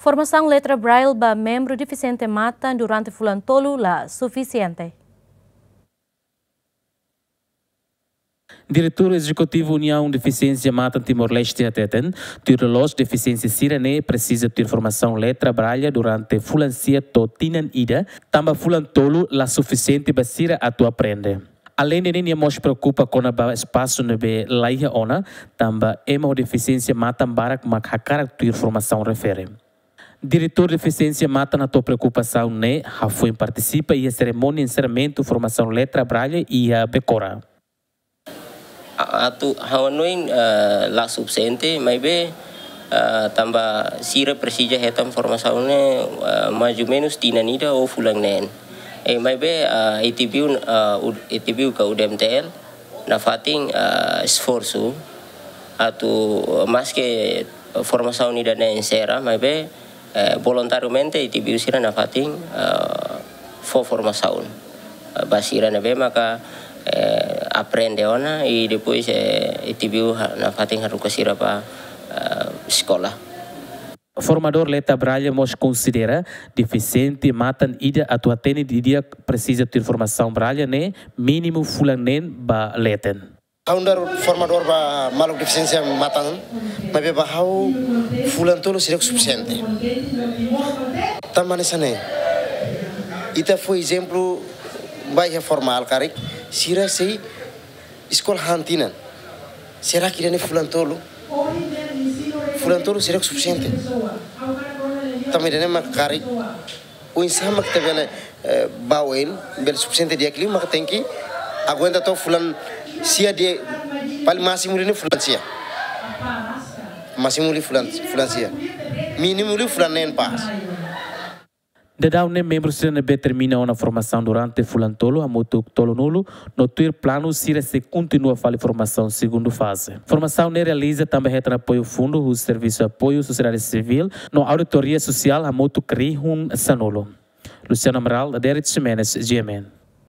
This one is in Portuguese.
Formação letra braille para membro deficiente mata durante fulantolo la suficiente. Diretor Executivo União Deficiência Mata Timor-Leste Ateten, Tirolós Deficiência Sirene precisa ter formação letra braille durante fulancia totinan ida, tamba fulantolo la suficiente basira a tu aprende. Além de ninguém nos preocupa com o espaço na be laia ona, tamba ema deficiência mata barak mak hakara tu formação refere. Diretor de Deficiência Mata na tua preocupação, né? Ha foi participa e a cerimônia encerramento, formação letra braille e a becora. atu hawanuin uh, la subsente mai be uh, tamba sira persija hetam formasaune uh, maju menus tinanida o fulang nen e mai be uh, itibiu itibiu ka UDMTL na fating esforço atu mas que formação nida na ensera mai be uh, voluntariamente itibiu sira na fating uh, fo formação uh, basira na be maka eh, aprende ona e depois eh, itibiu na fating haru kasira pa uh, sekolah. Formador Leta Braille mos considera deficiente matan ida atuatene de dia precisa ter formação Braille né mínimo fulanen ba leten. kaundar forma dor ba maluk deficiency matan. Mabe ba hau fulan tolo sirek subsente tamane sane ita foi exemplo bai formal karik sira si, skol hantinan sera kirane fulan tolu fulan tolo sirek subsente tamane ma karik o insan mak tabela eh, bawen bel subsente diakli mak tenki aguenta to fulan sia dia pal máximo ele fulan sia. Máximo ele fulan fulan sia. Mínimo ele fulan nem pas. Dadau ne membros CNB termina uma formação durante fulantolo a moto tolo nulo, no ter plano sira se continua a fazer formação segundo fase. Formação ne realiza também retra apoio fundo o serviço de apoio sociedade civil no auditoria social a moto CRI um sanolo. Luciano Amaral, Derek Jimenez, GMN.